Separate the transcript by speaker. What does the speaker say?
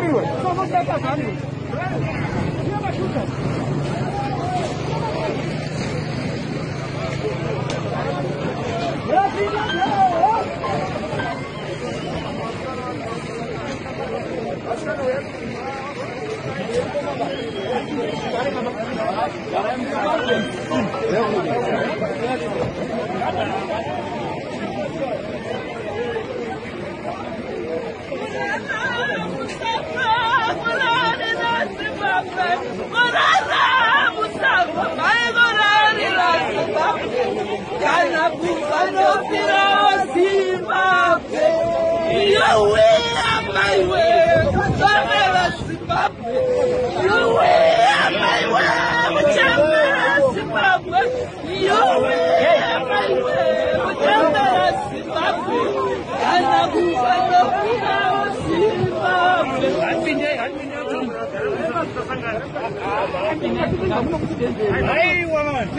Speaker 1: sério, ué. Só você é casado, ué. Minha machuca. Yeah. kana kufanofira zimbabwe yowea maiwe kutamela zimbabwe yowea maiwe kutamela zimbabwe. أيوه.